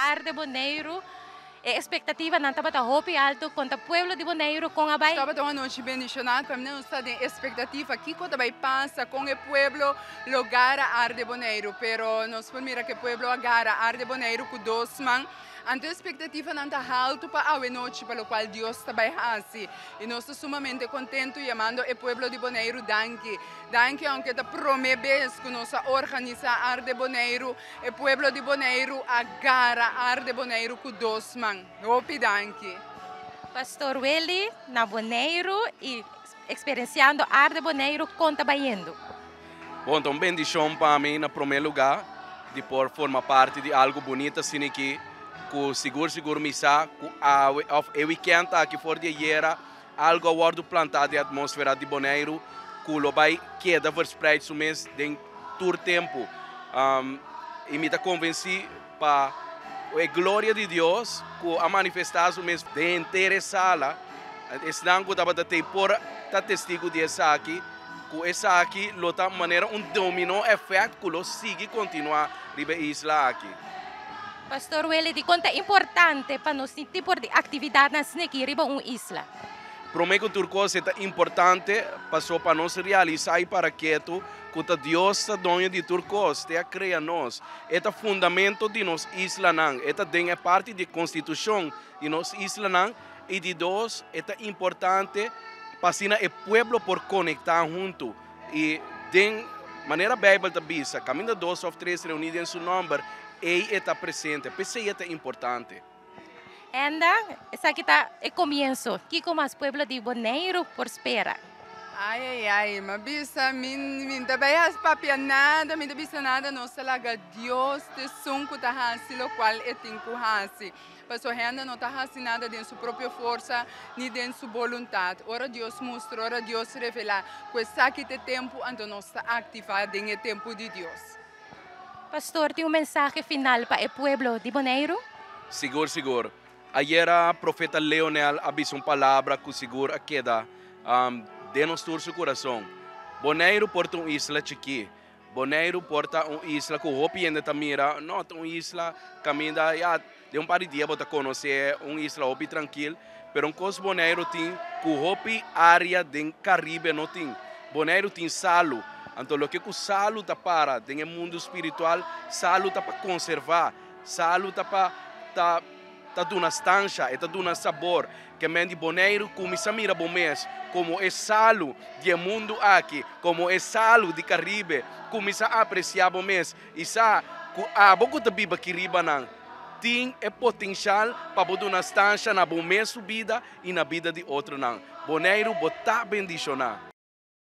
Arde Boneiro, e expectativa não estava hope alto contra o pueblo de Boneiro com a bai. Estava uma noite bendicionada, para não em expectativa aqui. Quando vai passa com o pueblo lugar Arde Boneiro, pero nós podemos que o pueblo agarra Arde Boneiro com dois mãos Ante expectativa não está alto para a noite, pelo qual Deus está assim. E nós estamos sumamente contentos chamando o povo de Boneiro danke. Danke, aunque está promete que nós organiza Arde Boneiro, o povo de Boneiro agarra Arde Boneiro com dois mãos. Opi danke. Pastor Willy, na Boneiro e experienciando Arde Boneiro, conta baiendo. Bom, então, bendição para mim, na primeiro lugar, de por formar parte de algo bonito assim aqui ku sigur sigur misa ku a of e weekend aqui for de era algo award plantado de atmosfera de Boneiro ku lo vai queda verspreid so mês de tour tempo um, e me tá convenci para a glória de Deus ku a manifestar so mês de interessala estão ku tava te por tá testigo de essa aqui ku essa aqui lo tá maneira um dominó efeito ku lo sigue continuar ribe isla aqui Pastor Wele, di quanto è importante para nós tipo de atividade na riba uma isla? Prometo turcos é importante passou para nós realizar para que tu que Deus é dono de turcos, te cria nós. É o fundamento de nos isla não, é parte da constituição de nos isla e de dois é importante para o povo por conectar junto e de maneira Bíblia da bisa, caminho dois ou três reunidos em seu nome ele está presente, pensei é importante. Anda, essa aqui está o começo. Que como as pueblo de Boneiro prospera. Ai, ai, ai, mas bisa, min, min também as papia nada, min bisa nada, não se laga Deus te sunco ta hasi, lo qual é tinku hasi. Pastor Renda não está hasi nada de sua própria força, nem de sua vontade. Ora Deus mostra, ora Deus revela, que saque de tempo, então nós está ativado em tempo de Deus. Pastor, tem um mensagem final para o povo de Boneiro? Seguro, seguro. Ayer a profeta Leonel avisou uma palavra que seguro queda um, de nosso coração. Boneiro porta uma isla chiqui. Boneiro porta uma isla que o ainda tá mira, não, uma isla caminha já de um par de dias para conhecer uma isla hopi tranquilo, pero um cos Boneiro tem que hopi área do Caribe não tem. Boneiro tem salo, então, o que o salo está para, no mundo espiritual, salo está para conservar, salo está para tá, tá dando stancha, está dando sabor, que de boneiro como se mira bom mês, como é salo do mundo aqui, como é salo de Caribe, como se apreciar bom mês, e sa, a boca da Bíblia que riba não, tem é potencial para botar uma stancha na mês subida e na vida de outro não. Boneiro botar bendicionar.